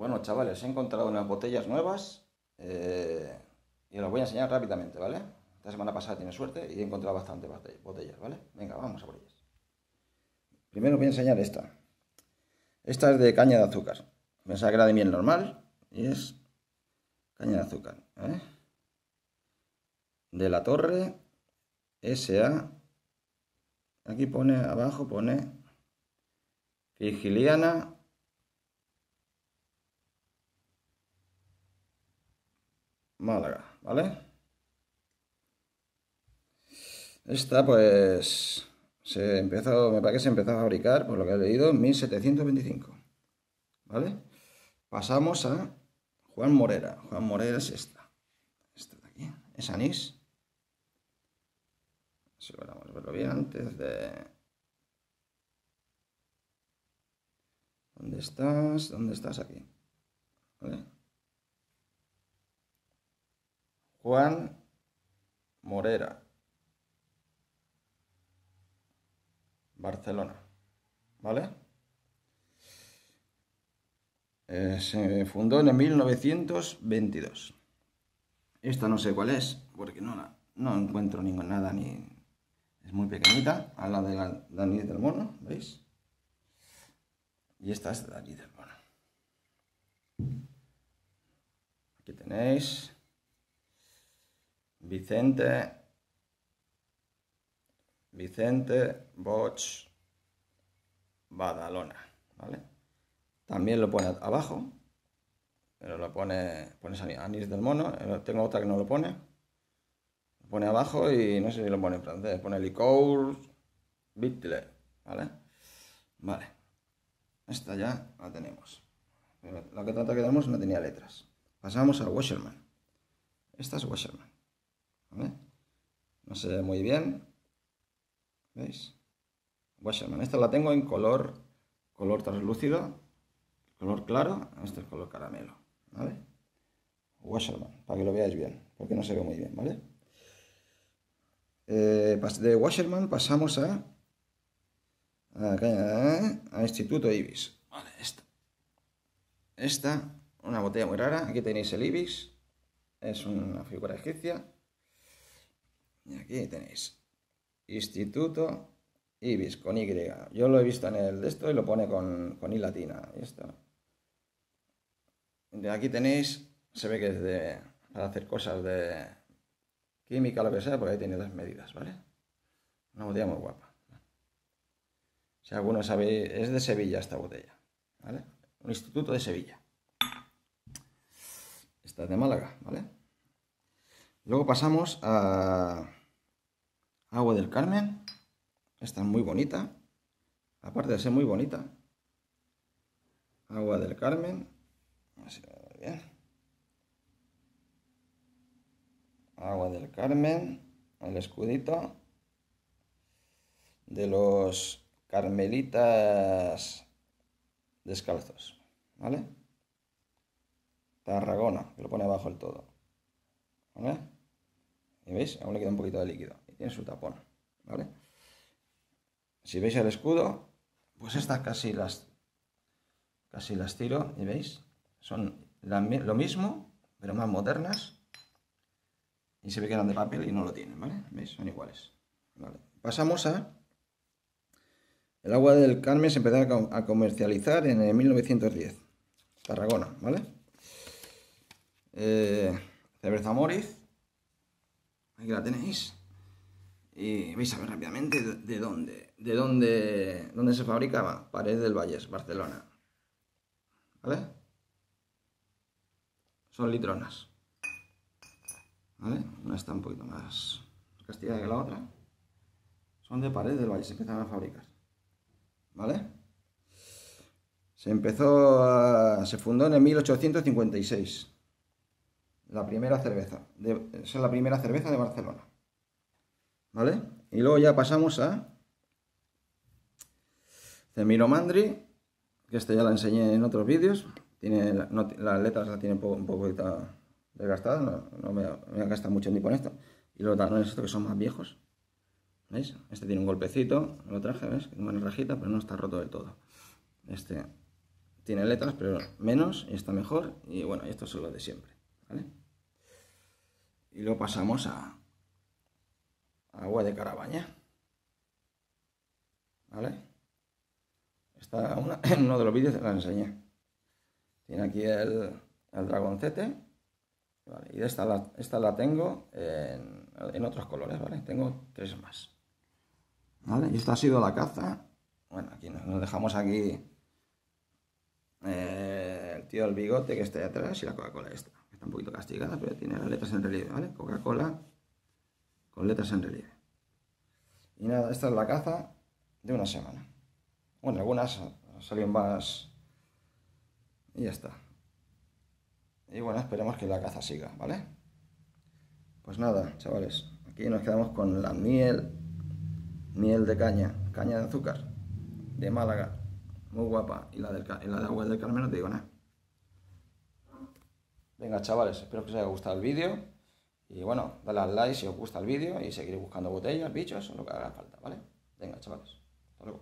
Bueno, chavales, he encontrado unas botellas nuevas eh, y os las voy a enseñar rápidamente, ¿vale? Esta semana pasada tiene suerte y he encontrado bastante botellas, ¿vale? Venga, vamos a por ellas. Primero voy a enseñar esta. Esta es de caña de azúcar. Pensaba que era de miel normal y es caña de azúcar. ¿eh? De la torre SA. Aquí pone, abajo pone Vigiliana Málaga, ¿vale? Esta pues se empezó, me parece que se empezó a fabricar, por lo que he leído, en 1725, ¿vale? Pasamos a Juan Morera. Juan Morera es esta. Esta de aquí. Es anís. Si a verlo bien antes de... ¿Dónde estás? ¿Dónde estás aquí? ¿Vale? Juan Morera, Barcelona, ¿vale? Eh, se fundó en 1922. Esta no sé cuál es, porque no, no encuentro ninguna nada, ni es muy pequeñita, a la de la, del mono, ¿veis? Y esta es de la del mono. Aquí tenéis Vicente, Vicente Boch Badalona, ¿vale? También lo pone abajo, pero lo pone, pone anís del mono, tengo otra que no lo pone, lo pone abajo y no sé si lo pone en francés, pone licour bitle, ¿vale? Vale, esta ya la tenemos. la que trata que no tenía letras. Pasamos a Washerman. Esta es Washerman. No se ve muy bien. ¿Veis? Washerman. Esta la tengo en color, color translúcido, color claro. Este es color caramelo. ¿Vale? Washerman, para que lo veáis bien, porque no se ve muy bien, ¿vale? Eh, de Washerman pasamos a, a, Instituto Ibis. Vale, esta. Esta, una botella muy rara. Aquí tenéis el Ibis. Es una figura egipcia. Y aquí tenéis. Instituto Ibis con Y. Yo lo he visto en el de esto y lo pone con, con I latina. Y esto. De aquí tenéis, se ve que es de, para hacer cosas de química, lo que sea, porque ahí tiene las medidas, ¿vale? Una botella muy guapa. Si alguno sabe, es de Sevilla esta botella, ¿vale? Un instituto de Sevilla. Esta es de Málaga, ¿vale? Luego pasamos a Agua del Carmen. Esta es muy bonita. Aparte de ser muy bonita. Agua del Carmen. bien. Agua del Carmen. El escudito. De los carmelitas descalzos. ¿Vale? Tarragona, que lo pone abajo el todo. ¿Vale? ¿Y veis? Aún le queda un poquito de líquido tiene su tapón, ¿vale? Si veis el escudo, pues estas casi las casi las tiro y veis, son lo mismo, pero más modernas. Y se ve que eran de papel y no lo tienen, ¿vale? ¿Veis? Son iguales. Pasamos a... El agua del Carmen se empezó a comercializar en el 1910. Tarragona, ¿vale? Eh, cerveza Moriz. Aquí la tenéis. Y vais a ver rápidamente de, dónde, de dónde, dónde se fabricaba. Pared del Valles, Barcelona. ¿Vale? Son litronas. ¿Vale? Una está un poquito más castigada que la otra. Son de Pared del Valle, se empezaron a fabricar. ¿Vale? Se empezó, a, se fundó en el 1856. La primera cerveza. es la primera cerveza de Barcelona. ¿Vale? Y luego ya pasamos a Mandri, que este ya la enseñé en otros vídeos. Tiene, las letras las tiene un poco, un poco desgastadas, no, no me, me gastado mucho tiempo en esto. Y los talones estos que son más viejos. ¿Veis? Este tiene un golpecito, lo traje, ¿ves? Tiene una rajita, pero no está roto del todo. Este tiene letras, pero menos, y está mejor, y bueno, esto es lo de siempre. Y luego pasamos a agua de carabaña, ¿vale? Está en uno de los vídeos la enseñé. Tiene aquí el, el dragoncete. Y esta la, esta la tengo en, en otros colores, ¿vale? Tengo tres más. ¿Vale? Y esta ha sido la caza. Bueno, aquí nos, dejamos aquí eh, el tío del bigote que está atrás y la Coca-Cola esta. Está un poquito castigada, pero tiene las letras en relieve, ¿vale? Coca-Cola con letras en relieve. Y nada, esta es la caza de una semana. Bueno, algunas salieron más y ya está. Y bueno, esperemos que la caza siga, ¿vale? Pues nada, chavales, aquí nos quedamos con la miel miel de caña, caña de azúcar, de Málaga, muy guapa, y la, del, la de agua del Carmen no te digo nada. Venga chavales, espero que os haya gustado el vídeo, y bueno, dale al like si os gusta el vídeo, y seguiré buscando botellas, bichos, lo que haga falta, ¿vale? Venga chavales, hasta luego.